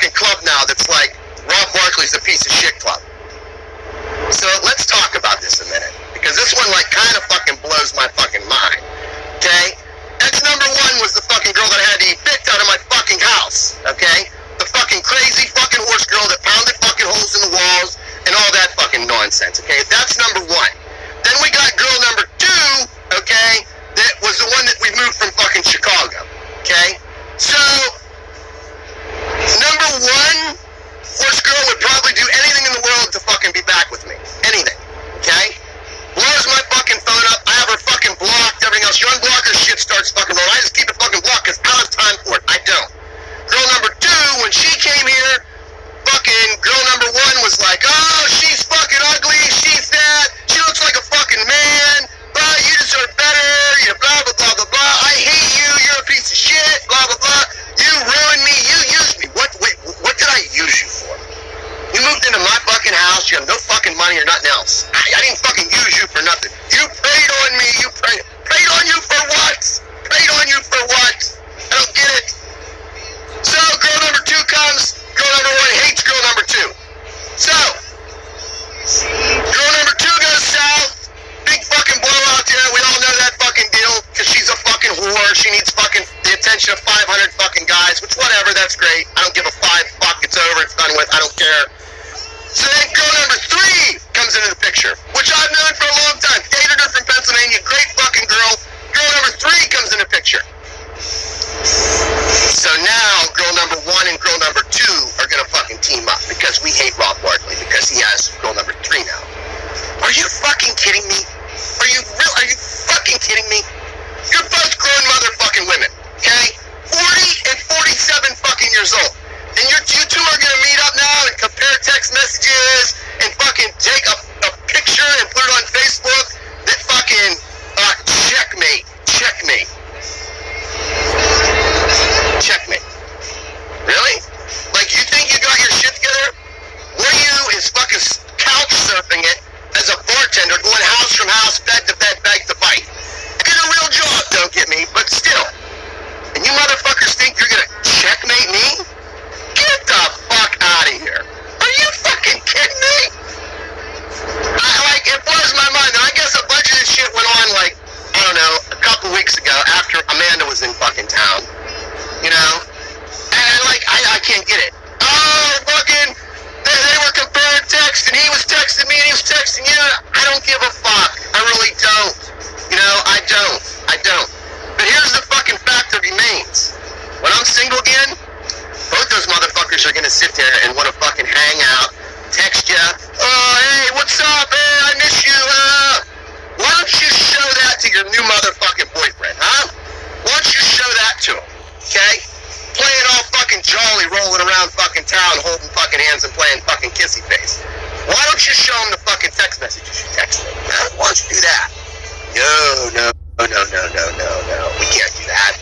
fucking club now that's like Rob Barkley's a piece of shit club. So let's talk about this a minute because this one like kind of fucking blows my fucking mind. Okay, ex number one was the fucking girl that I had to evict out of my fucking house. Okay, the fucking crazy fucking horse girl that pounded fucking holes in the walls and all that fucking nonsense. Okay, that's number one. Then we got girl number two. Okay, that was the one that we moved from fucking Chicago. Okay, so starts fucking rolling. I just keep it fucking blocked because I don't have time for it. I don't. Girl number two, when she came here, fucking girl number one was like, oh, she's fucking ugly, she's fat, she looks like a fucking man, blah, you deserve better, you blah, blah, blah, blah, blah, I hate you, you're a piece of shit, blah, blah, blah, you ruined me, you used me. What, wait, what did I use you for? You moved into my fucking house, you have no fucking money or nothing else. I, I didn't fucking use you for nothing. You preyed on me, you preyed, preyed on you for what? Preyed on you for what? I don't get it. So girl number two comes, girl number one hates girl number two. So, girl number two goes south, big fucking blowout there, we all know that fucking deal, because she's a fucking whore, she needs fucking the attention of 500 fucking guys, which whatever, that's great, I don't give a five fuck, it's done with, I don't care. So then girl number three comes into the picture, which I've known for a long time, dated her from Pennsylvania, great fucking girl, girl number three comes in the picture. So now, girl number one and girl number two are gonna fucking team up because we hate Rob Barkley because he has girl number three now. Are you fucking kidding me? Are you real? Are you fucking kidding me? You're both grown motherfucking women, okay? 40 and 47 fucking years old. And you're, you two are gonna meet up now and compare text messages and fucking take a, a picture and put it on Facebook that fucking, uh, checkmate, checkmate. Checkmate. Really? Like, you think you got your shit together? What are you is fucking couch surfing it as a bartender, going house from house, bed to bed, bag to bite. Get a real job, don't get me, but still. And you motherfuckers think you're gonna checkmate me? Get the fuck out of here. Are you fucking kidding me? I, like, it blows my mind. And I guess a bunch of this shit went on, like, I don't know, a couple weeks ago after Amanda was in fucking town. You know? And, like, I, I can't get it. Oh, fucking, they, they were comparing text, and he was texting me, and he was texting you. I don't give a fuck. I really don't. You know, I don't. I don't. But here's the fucking fact that remains. When I'm single again, both those motherfuckers are gonna sit there and wanna fucking hang out, text you, oh, hey, what's up? Hey, I miss you. Uh, why don't you show that to your new motherfucking boyfriend, huh? Why don't you show that to him, okay? Playing all fucking jolly, rolling around fucking town, holding fucking hands and playing fucking kissy face. Why don't you show him the fucking text messages you text me? Huh? Why don't you do that? No, no, no, no, no, no, no. We can't do that.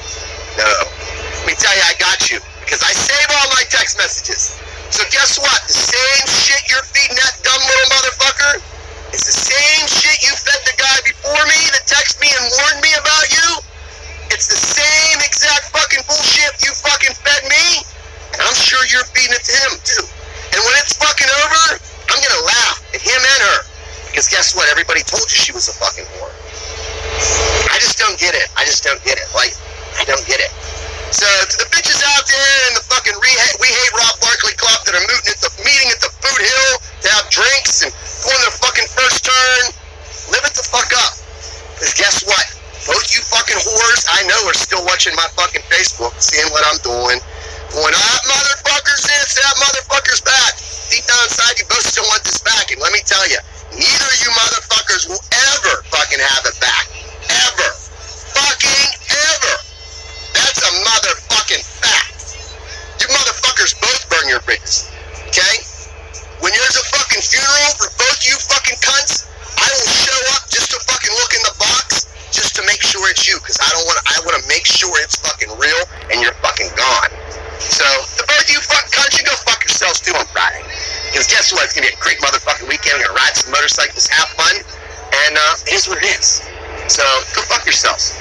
No. Let me tell you, I got you. Because I save all my text messages. So guess what? The same shit you're feeding that dumb little motherfucker is the same shit you fed the guy before me that texted me and warned me about you. It's the same exact fucking bullshit you fucking fed me. And I'm sure you're feeding it to him too. And when it's fucking over, I'm gonna laugh at him and her. Because guess what? Everybody told you she was a fucking whore. I just don't get it. I just don't get it. Like, I don't get it. So to the bitches out there in the fucking re- We Hate Rob Barkley Club that are meeting at the meeting at the Hill to have drinks and go their fucking first turn, live it the fuck up. Because guess what? Both you fucking whores I know are still watching my fucking Facebook, seeing what I'm doing. Still want this back. And let me tell you, It's to be a great motherfucking weekend. Going to ride some motorcycles, have fun. And uh, it is what it is. So, go fuck yourselves.